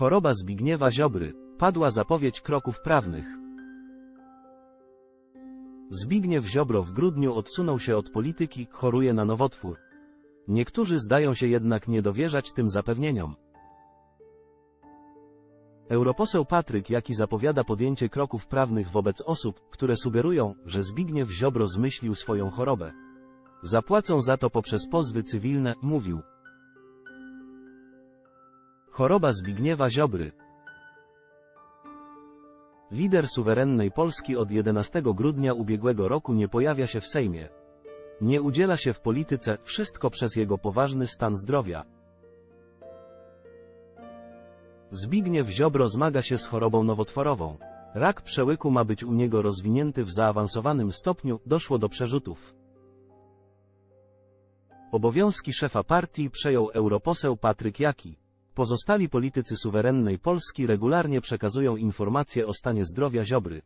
Choroba Zbigniewa Ziobry. Padła zapowiedź kroków prawnych. Zbigniew Ziobro w grudniu odsunął się od polityki, choruje na nowotwór. Niektórzy zdają się jednak nie dowierzać tym zapewnieniom. Europoseł Patryk Jaki zapowiada podjęcie kroków prawnych wobec osób, które sugerują, że Zbigniew Ziobro zmyślił swoją chorobę. Zapłacą za to poprzez pozwy cywilne, mówił. Choroba Zbigniewa Ziobry. Lider suwerennej Polski od 11 grudnia ubiegłego roku nie pojawia się w Sejmie. Nie udziela się w polityce, wszystko przez jego poważny stan zdrowia. Zbigniew Ziobro zmaga się z chorobą nowotworową. Rak przełyku ma być u niego rozwinięty w zaawansowanym stopniu, doszło do przerzutów. Obowiązki szefa partii przejął europoseł Patryk Jaki. Pozostali politycy suwerennej Polski regularnie przekazują informacje o stanie zdrowia Ziobry.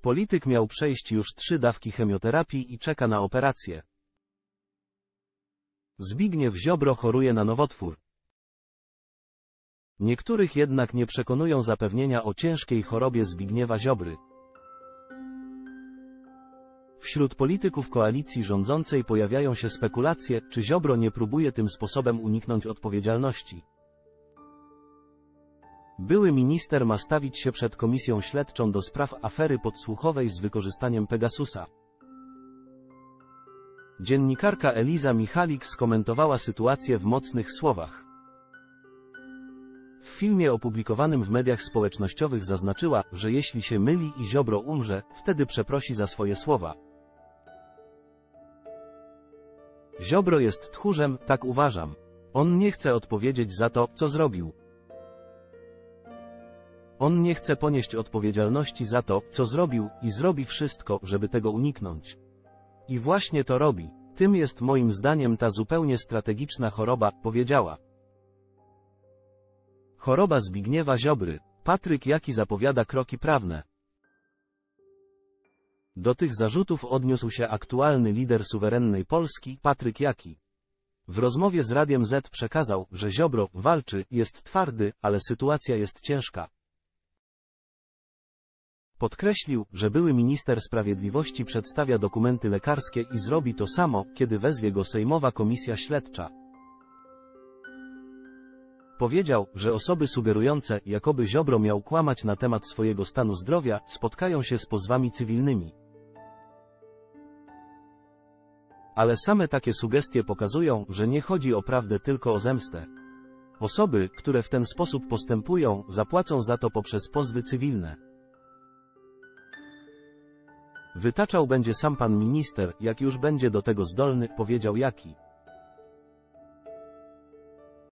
Polityk miał przejść już trzy dawki chemioterapii i czeka na operację. Zbigniew Ziobro choruje na nowotwór. Niektórych jednak nie przekonują zapewnienia o ciężkiej chorobie Zbigniewa Ziobry. Wśród polityków koalicji rządzącej pojawiają się spekulacje, czy Ziobro nie próbuje tym sposobem uniknąć odpowiedzialności. Były minister ma stawić się przed komisją śledczą do spraw afery podsłuchowej z wykorzystaniem Pegasusa. Dziennikarka Eliza Michalik skomentowała sytuację w mocnych słowach. W filmie opublikowanym w mediach społecznościowych zaznaczyła, że jeśli się myli i Ziobro umrze, wtedy przeprosi za swoje słowa. Ziobro jest tchórzem, tak uważam. On nie chce odpowiedzieć za to, co zrobił. On nie chce ponieść odpowiedzialności za to, co zrobił, i zrobi wszystko, żeby tego uniknąć. I właśnie to robi. Tym jest moim zdaniem ta zupełnie strategiczna choroba, powiedziała. Choroba Zbigniewa Ziobry. Patryk Jaki zapowiada kroki prawne. Do tych zarzutów odniósł się aktualny lider suwerennej Polski, Patryk Jaki. W rozmowie z Radiem Z przekazał, że Ziobro walczy, jest twardy, ale sytuacja jest ciężka. Podkreślił, że były minister sprawiedliwości przedstawia dokumenty lekarskie i zrobi to samo, kiedy wezwie go Sejmowa Komisja Śledcza. Powiedział, że osoby sugerujące, jakoby Ziobro miał kłamać na temat swojego stanu zdrowia, spotkają się z pozwami cywilnymi. Ale same takie sugestie pokazują, że nie chodzi o prawdę tylko o zemstę. Osoby, które w ten sposób postępują, zapłacą za to poprzez pozwy cywilne. Wytaczał będzie sam pan minister, jak już będzie do tego zdolny, powiedział Jaki.